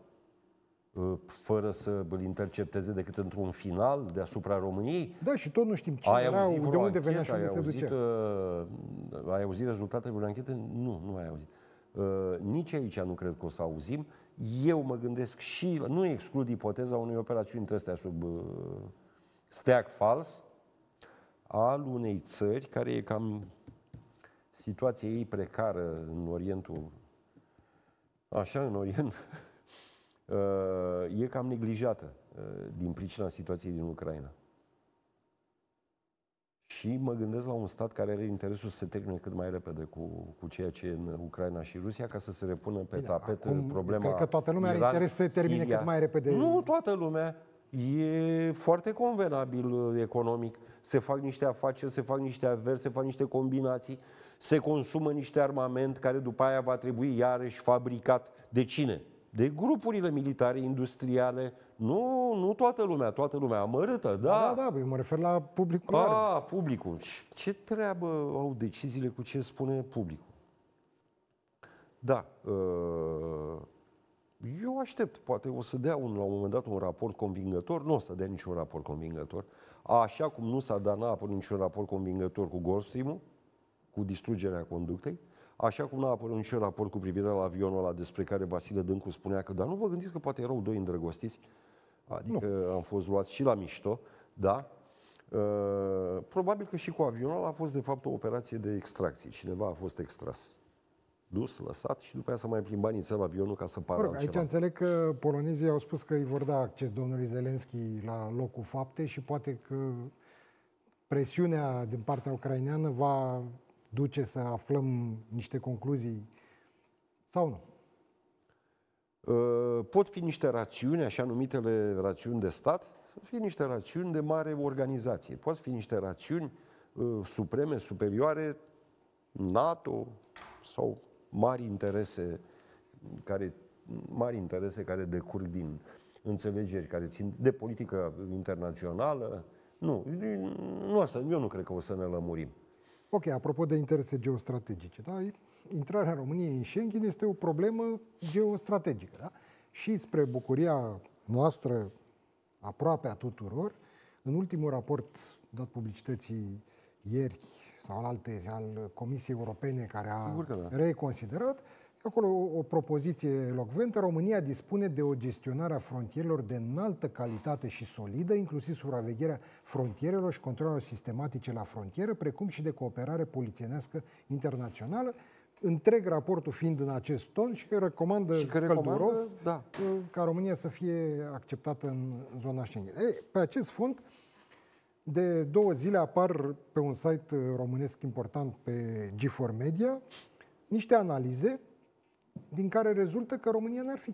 ă, fără să îl intercepteze decât într-un final deasupra României. Da, și tot nu știm cine ai era, de unde venea și unde se ducea. Uh, ai auzit rezultatele unei anchete? Nu, nu ai auzit. Uh, nici aici nu cred că o să auzim. Eu mă gândesc și, nu exclud ipoteza unei operațiuni între astea sub uh, steag fals, al unei țări care e cam situația ei precară în Orientul, așa, în Orient, uh, e cam neglijată uh, din pricina situației din Ucraina. Și mă gândesc la un stat care are interesul să se termine cât mai repede cu, cu ceea ce e în Ucraina și Rusia, ca să se repună pe Bine, tapet acum, problema Cred că toată lumea Iran, are interes să se termine Siria. cât mai repede. Nu toată lumea. E foarte convenabil uh, economic. Se fac niște afaceri, se fac niște averi, se fac niște combinații se consumă niște armament care după aia va trebui iarăși fabricat de cine? De grupurile militare, industriale. Nu, nu toată lumea, toată lumea amărâtă, da. Da, da, eu mă refer la publicul. A, publicul. Ce treabă au deciziile cu ce spune publicul? Da. Uh, eu aștept. Poate o să dea un, la un moment dat un raport convingător. Nu o să dea niciun raport convingător. Așa cum nu s-a dat n-a niciun raport convingător cu Gulf Stream-ul, cu distrugerea conductei, așa cum n-a apărut niciun raport cu privire la avionul ăla despre care Vasile Dâncu spunea că, dar nu vă gândiți că poate erau doi îndrăgostiți? Adică nu. am fost luați și la mișto, da? Uh, probabil că și cu avionul ăla a fost de fapt o operație de extracție. Cineva a fost extras dus, lăsat și după aia să mai plimba nițel avionul ca să pară Aici altceva. înțeleg că polonezii au spus că îi vor da acces domnului Zelenski la locul fapte și poate că presiunea din partea ucraineană va duce să aflăm niște concluzii sau nu? Uh, pot fi niște rațiuni, așa numitele rațiuni de stat, să fie niște rațiuni de mare organizație. Pot fi niște rațiuni uh, supreme, superioare, NATO sau mari interese care, mari interese care decurg din înțelegeri care țin de politică internațională. Nu, nu asta, eu nu cred că o să ne lămurim. Ok, apropo de interese geostrategice, da? intrarea României în Schengen este o problemă geostrategică. Da? Și spre bucuria noastră, aproape a tuturor. În ultimul raport dat publicității ieri sau alte al Comisiei Europene care a da. reconsiderat, acolo o, o propoziție elocventă. România dispune de o gestionare a frontierelor de înaltă calitate și solidă, inclusiv supravegherea frontierelor și controlul sistematice la frontieră, precum și de cooperare polițienească internațională întreg raportul fiind în acest ton și că recomandă și că recomandă, călduros da. ca România să fie acceptată în zona Schengen. Ei, pe acest fond, de două zile apar pe un site românesc important pe G4 Media niște analize din care rezultă că România n-ar fi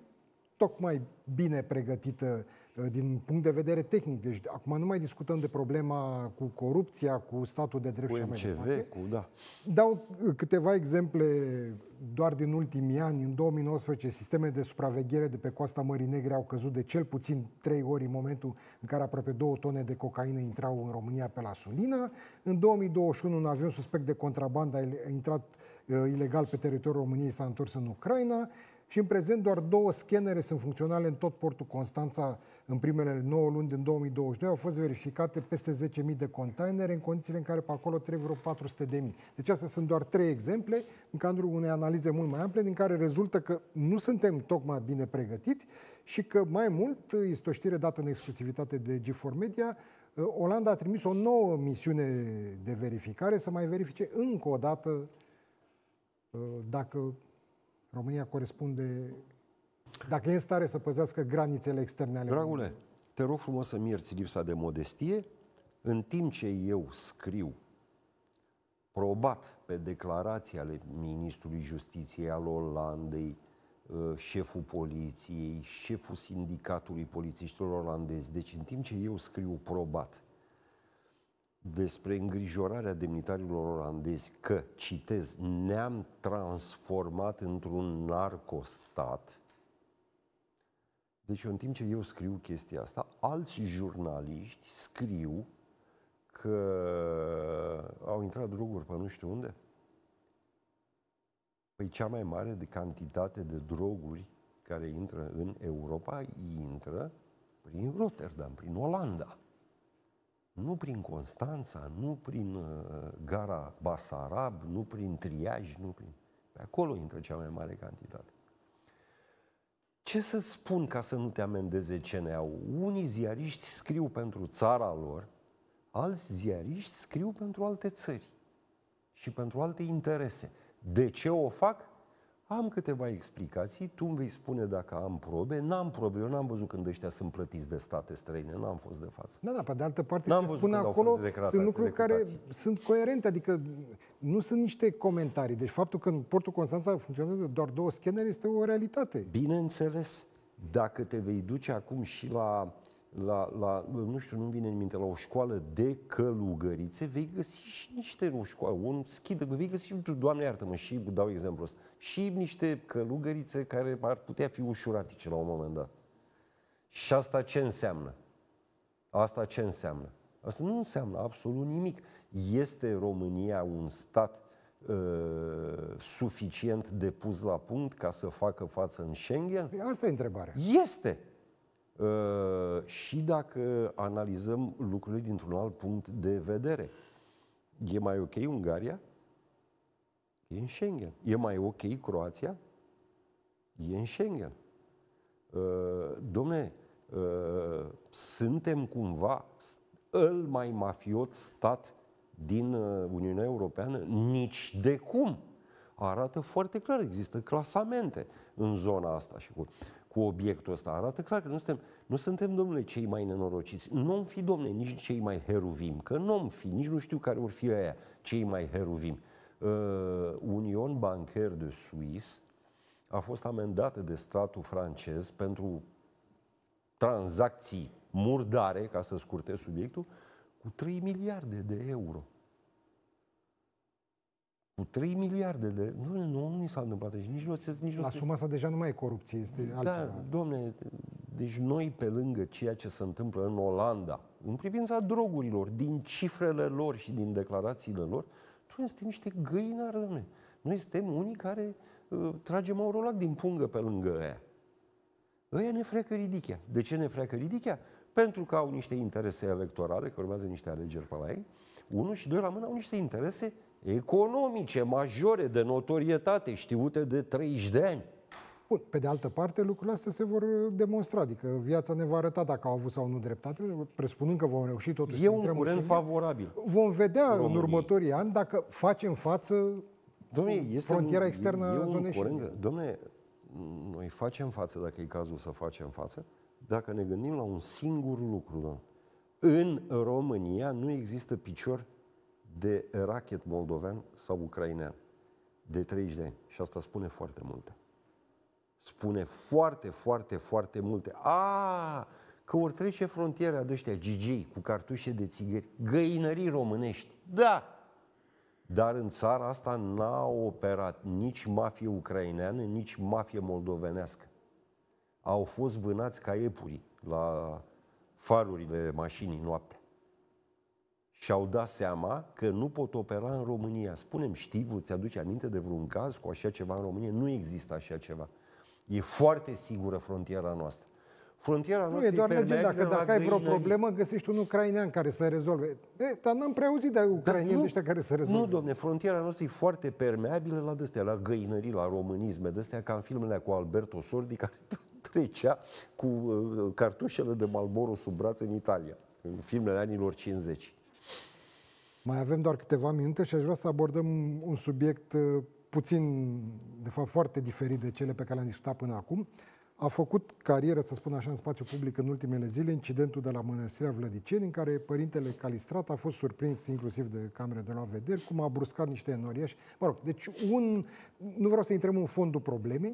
tocmai bine pregătită uh, din punct de vedere tehnic. Deci acum nu mai discutăm de problema cu corupția, cu statul de drept cu și mai departe. Cu, da. Dau uh, câteva exemple doar din ultimii ani. În 2019, sisteme de supraveghere de pe coasta Mării Negre au căzut de cel puțin trei ori în momentul în care aproape două tone de cocaină intrau în România pe la Sulina. În 2021, un avion suspect de contrabandă a intrat uh, ilegal pe teritoriul României, s-a întors în Ucraina și în prezent doar două scanere sunt funcționale în tot portul Constanța. În primele 9 luni din 2022 au fost verificate peste 10.000 de containere în condițiile în care pe acolo trec vreo 400.000. Deci astea sunt doar trei exemple în cadrul unei analize mult mai ample din care rezultă că nu suntem tocmai bine pregătiți și că mai mult, este o știre dată în exclusivitate de G4 Media, Olanda a trimis o nouă misiune de verificare să mai verifice încă o dată dacă România corespunde, dacă e în stare să păzească granițele externe ale Dragule, României. te rog frumos să-mi ierți lipsa de modestie, în timp ce eu scriu probat pe declarații ale Ministrului Justiției al Olandei, uh, șeful poliției, șeful sindicatului polițiștilor olandezi. Deci în timp ce eu scriu probat despre îngrijorarea demnitarilor olandezi că, citez, ne-am transformat într-un narcostat. Deci în timp ce eu scriu chestia asta, alți jurnaliști scriu că au intrat droguri pe nu știu unde. Păi cea mai mare de cantitate de droguri care intră în Europa intră prin Rotterdam, prin Olanda. Nu prin Constanța, nu prin uh, gara Basarab, nu prin Triaj, nu prin... Pe acolo intră cea mai mare cantitate. Ce să spun ca să nu te amendeze CNA-ul? Unii ziariști scriu pentru țara lor, alți ziariști scriu pentru alte țări și pentru alte interese. De ce o fac? Am câteva explicații, tu îmi vei spune dacă am probe, n-am probe, eu n-am văzut când ăștia sunt plătiți de state străine, n-am fost de față. Da, da, pe de altă parte n-am ce spune acolo sunt lucruri care sunt coerente, adică nu sunt niște comentarii. Deci faptul că în portul Constanța funcționează doar două scanere este o realitate. Bineînțeles, dacă te vei duce acum și la la, la, nu știu, nu-mi vine în minte, la o școală de călugărițe, vei găsi și niște, o școală, un schid, vei găsi, Doamne iartă-mă, și dau exemplu ăsta, și niște călugărițe care ar putea fi ușuratice la un moment dat. Și asta ce înseamnă? Asta ce înseamnă? Asta nu înseamnă absolut nimic. Este România un stat uh, suficient de pus la punct ca să facă față în Schengen? Păi asta e întrebarea. Este. Uh, și dacă analizăm lucrurile dintr-un alt punct de vedere. E mai ok Ungaria? E în Schengen. E mai ok Croația? E în Schengen. Uh, domne, uh, suntem cumva îl mai mafiot stat din Uniunea Europeană? Nici de cum. Arată foarte clar, există clasamente în zona asta și cu cu obiectul ăsta. Arată clar că nu suntem, nu suntem domnule, cei mai nenorociți. Nu om fi, domnule, nici cei mai heruvim, că nu om fi, nici nu știu care vor fi aia, cei mai heruvim. Uh, Union Bancaire de Suisse a fost amendată de statul francez pentru tranzacții murdare, ca să scurtez subiectul, cu 3 miliarde de euro cu 3 miliarde de... Nu, nu, nu mi s-a întâmplat. Deci nici nu, nici nu La suma asta deja nu mai e corupție, este da, altceva. domne, deci noi pe lângă ceea ce se întâmplă în Olanda, în privința drogurilor, din cifrele lor și din declarațiile lor, noi suntem niște găinari, domne. Noi suntem unii care uh, tragem aurolac din pungă pe lângă aia. Ăia ne freacă ridichea. De ce ne freacă ridichea? pentru că au niște interese electorale, că urmează niște alegeri pe la ei, unul și doi la mână au niște interese economice majore, de notorietate, știute de 30 de ani. Bun, pe de altă parte, lucrurile astea se vor demonstra, adică viața ne va arăta dacă au avut sau nu dreptate, presupunând că vom reuși totuși E un curent favorabil. Vom vedea României. în următorii ani dacă facem față Dom'le, este frontiera un, externă a zonei curent, Domne, noi facem față, dacă e cazul să facem față, dacă ne gândim la un singur lucru, domnule. În România nu există picior de rachet moldovean sau ucrainean de 30 de ani. Și asta spune foarte multe. Spune foarte, foarte, foarte multe. A, că ori trece frontiera de ăștia, GG, cu cartușe de țigări, găinării românești. Da! Dar în țara asta n-a operat nici mafie ucraineană, nici mafie moldovenească. Au fost vânați ca epuri la farurile mașinii noaptea. Și au dat seama că nu pot opera în România. Spunem, știi, ți aduce aminte de vreun caz cu așa ceva în România? Nu există așa ceva. E foarte sigură frontiera noastră. Frontiera noastră nu, e doar legenda, că dacă ai vreo problemă, găsești un ucrainean care să rezolve. E, dar n-am prea auzit de ucrainieni ăștia care să rezolve. Nu, domne, frontiera noastră e foarte permeabilă la dăstea, la găinării, la românisme, dăstea ca în filmele cu Alberto Sordi, care trecea cu uh, cartușele de Malboro sub braț în Italia, în filmele anilor 50. Mai avem doar câteva minute și aș vrea să abordăm un subiect uh, puțin, de fapt foarte diferit de cele pe care le-am discutat până acum. A făcut carieră, să spun așa, în spațiu public în ultimele zile, incidentul de la Mănăstirea Vlădiceni, în care părintele Calistrat a fost surprins inclusiv de camere de la vederi, cum a bruscat niște enoriași. Mă rog, deci un, nu vreau să intrăm în fondul problemei,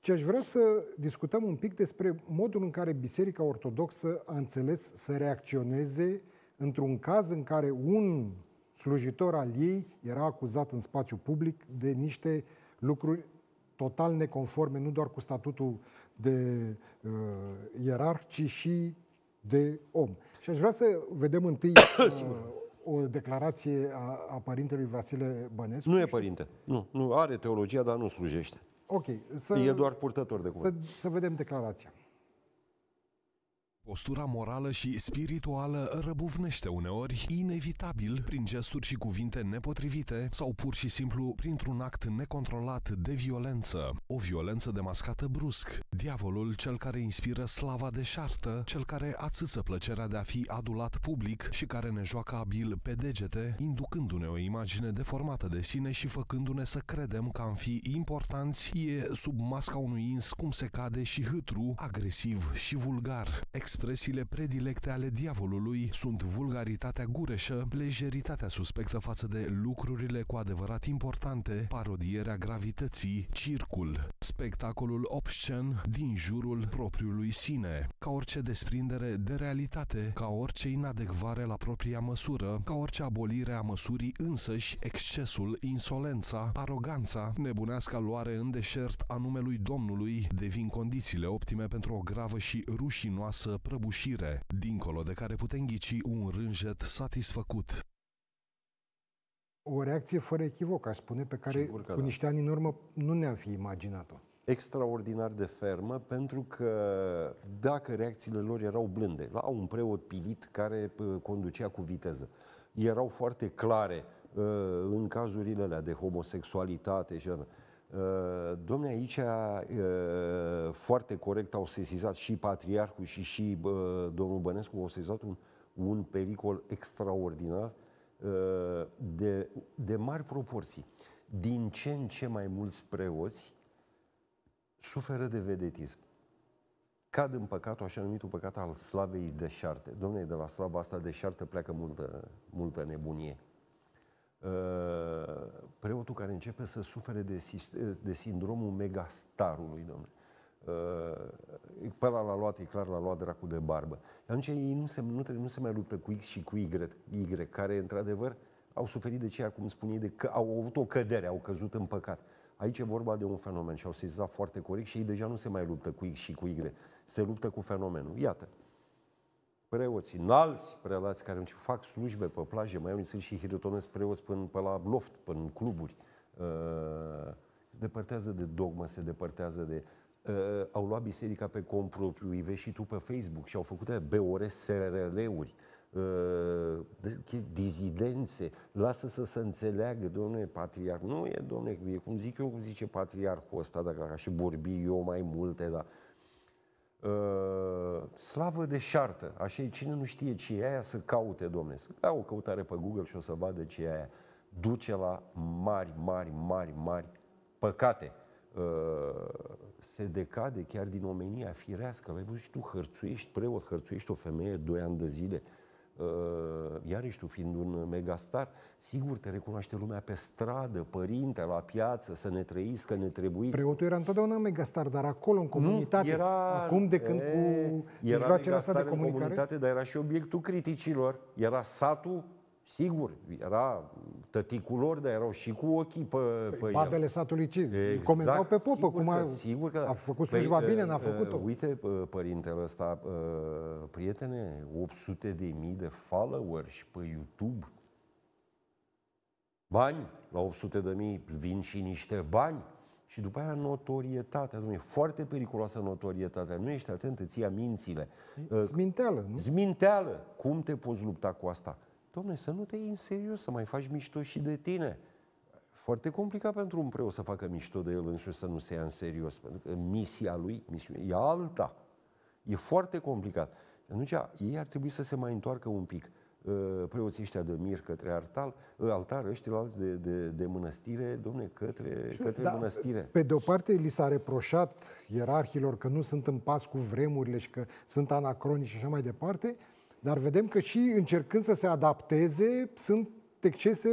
ci aș vrea să discutăm un pic despre modul în care Biserica Ortodoxă a înțeles să reacționeze într-un caz în care un slujitor al ei era acuzat în spațiu public de niște lucruri total neconforme, nu doar cu statutul de uh, ierarh, ci și de om. Și aș vrea să vedem întâi uh, o declarație a, a părintelui Vasile Bănescu. Nu e părinte. Nu, nu are teologia, dar nu slujește. Ok. Să, e doar purtător de cuvânt. Să, să vedem declarația. Postura morală și spirituală răbuvnește uneori, inevitabil, prin gesturi și cuvinte nepotrivite sau pur și simplu printr-un act necontrolat de violență. O violență demascată brusc. Diavolul, cel care inspiră slava deșartă, cel care ațâță plăcerea de a fi adulat public și care ne joacă abil pe degete, inducându-ne o imagine deformată de sine și făcându-ne să credem că am fi importanți, e sub masca unui ins cum se cade și hâtru, agresiv și vulgar. Expresiile predilecte ale diavolului sunt vulgaritatea gureșă, lejeritatea suspectă față de lucrurile cu adevărat importante, parodierea gravității, circul, spectacolul obscen din jurul propriului sine, ca orice desprindere de realitate, ca orice inadecvare la propria măsură, ca orice abolire a măsurii însăși, excesul, insolența, aroganța, nebunească luare în deșert a numelui Domnului devin condițiile optime pentru o gravă și rușinoasă prăbușire, dincolo de care putem ghici un rânjet satisfăcut. O reacție fără echivoc, aș spune, pe care cu da. niște ani în urmă nu ne-am fi imaginat-o. Extraordinar de fermă, pentru că dacă reacțiile lor erau blânde, la un preot pilit care conducea cu viteză, erau foarte clare în cazurile alea de homosexualitate și Uh, domne, aici uh, foarte corect au sesizat și patriarhul și și uh, domnul Bănescu au sesizat un, un pericol extraordinar de, de mari proporții. Din ce în ce mai mulți preoți suferă de vedetism. Cad în păcatul, așa numitul păcat al slavei deșarte. Domne, de la slava asta deșartă pleacă multă, multă nebunie. Uh, preotul care începe să sufere de, de sindromul megastarului, domnule. Uh, pe ăla l-a luat, e clar, l-a luat dracu de barbă. Atunci ei nu se, nu, nu se mai luptă cu X și cu Y, y care, într-adevăr, au suferit de ceea, cum spuneai, de că au avut o cădere, au căzut în păcat. Aici e vorba de un fenomen și au sezizat foarte corect și ei deja nu se mai luptă cu X și cu Y, se luptă cu fenomenul. Iată, preoți, înalți prelați care fac slujbe pe plaje, mai unii sunt și hirotonesc preoți până pe la loft, până în cluburi. Uh, se depărtează de dogmă, se depărtează de uh, au luat biserica pe cont propriu, îi vezi și tu pe Facebook și au făcut BOR SRL-uri, uh, dizidențe, lasă să se înțeleagă, domnule patriarh, nu e, domnule, e cum zic eu, cum zice patriarhul ăsta, dacă aș vorbi eu mai multe, dar Uh, slavă de șartă, așa e, cine nu știe ce e aia, să caute, domne, să dea o căutare pe Google și o să vadă ce e aia. Duce la mari, mari, mari, mari păcate. Uh, se decade chiar din omenia firească. L-ai văzut și tu, hărțuiești preot, hărțuiești o femeie doi ani de zile. Uh, iarăși tu fiind un megastar, sigur te recunoaște lumea pe stradă, părinte, la piață, să ne trăiți, că ne trebuie. Preotul era întotdeauna megastar, dar acolo, în comunitate, nu, era, Acum, de când e, cu mijloacele astea de comunicare... În comunitate, dar era și obiectul criticilor. Era satul Sigur, era tăticul lor, dar erau și cu ochii pe, păi, pe Babele el. satului ce? Exact, comentau pe popă, cum a, sigur că, a făcut păi, slujba păi, bine, n-a făcut-o. Uite, părintele ăsta, prietene, 800 de mii de followers pe YouTube. Bani, la 800 de mii vin și niște bani. Și după aia notorietatea, e foarte periculoasă notorietatea. Nu ești atent, îți ia mințile. Zminteală, nu? Zminteală. Cum te poți lupta cu asta? Domne, să nu te iei în serios, să mai faci mișto și de tine. Foarte complicat pentru un preot să facă mișto de el însuși să nu se ia în serios, pentru că misia lui misiunea, e alta. E foarte complicat. Atunci, ei ar trebui să se mai întoarcă un pic uh, preoții ăștia de mir către altar, uh, altar ăștia alți de, de, de mănăstire, domne, către, către da, mănăstire. Pe de o parte, li s-a reproșat ierarhilor că nu sunt în pas cu vremurile și că sunt anacronici și așa mai departe, dar vedem că și încercând să se adapteze, sunt excese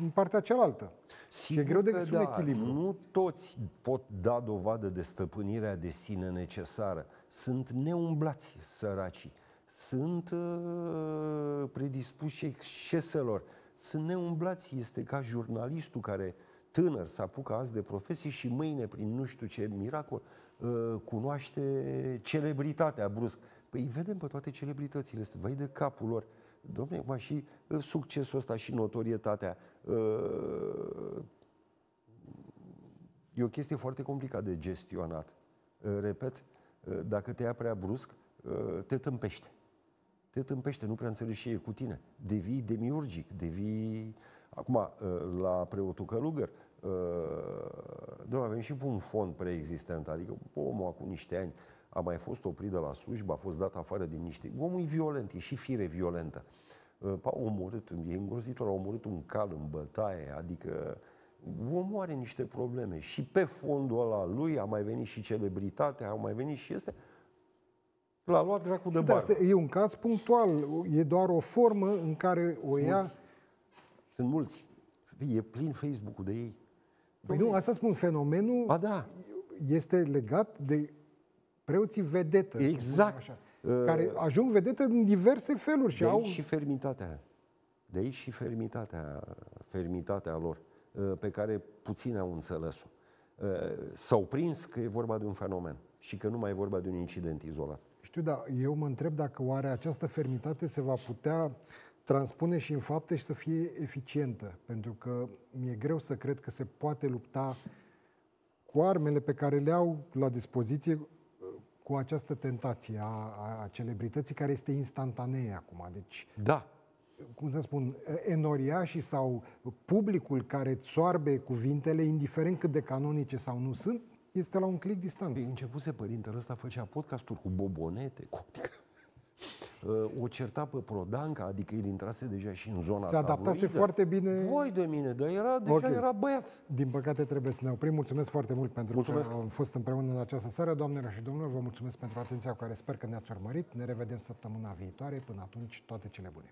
în partea cealaltă. Sigur și e greu de găsit da, un echilibru. Nu toți pot da dovadă de stăpânirea de sine necesară. Sunt neumblați săracii. Sunt uh, predispuși exceselor. Sunt neumblați. Este ca jurnalistul care tânăr să apucă azi de profesie și mâine, prin nu știu ce miracol, uh, cunoaște celebritatea brusc. Păi vedem pe toate celebritățile astea, vai de capul lor. Domne, acum și uh, succesul ăsta și notorietatea. Uh, e o chestie foarte complicată de gestionat. Uh, repet, dacă te ia prea brusc, te tâmpește. Te tâmpește, nu prea înțelegi ce e cu tine. Devii demiurgic, devii... Acum, la preotul Călugăr, Doamne, avem și un fond preexistent, adică omul acum niște ani a mai fost oprit de la slujbă, a fost dat afară din niște... Omul e violent, e și fire violentă. Uh, a omorât, e îngrozitor, a omorât un cal în bătaie, adică omul are niște probleme. Și pe fondul ăla lui a mai venit și celebritatea, a mai venit și este... L-a luat dracu de bar. E un caz punctual, e doar o formă în care o ia... Mulți. Sunt mulți. E plin Facebook-ul de ei. Păi nu, asta spun, fenomenul ba da. este legat de preoții vedetă. Exact. Așa, uh, care ajung vedetă în diverse feluri. Și de au... și fermitatea. De aici și fermitatea, fermitatea lor, uh, pe care puțin au înțeles-o. Uh, s-au prins că e vorba de un fenomen și că nu mai e vorba de un incident izolat. Știu, dar eu mă întreb dacă oare această fermitate se va putea transpune și în fapte și să fie eficientă. Pentru că mi-e greu să cred că se poate lupta cu armele pe care le au la dispoziție cu această tentație a, a celebrității care este instantanee acum. Deci, da. cum să spun, enoriașii sau publicul care îți soarbe cuvintele, indiferent cât de canonice sau nu sunt, este la un clic distanță. Păi începuse părintele ăsta, făcea podcasturi cu bobonete, cu Uh, o certa pe Prodanca, adică el intrase deja și în zona Se adaptase tabloidă. foarte bine. Voi de mine, dar era, deja okay. era băiat. Din păcate trebuie să ne oprim. Mulțumesc foarte mult pentru mulțumesc. că am fost împreună în această seară. Doamnelor și domnilor, vă mulțumesc pentru atenția cu care sper că ne-ați urmărit. Ne revedem săptămâna viitoare. Până atunci, toate cele bune.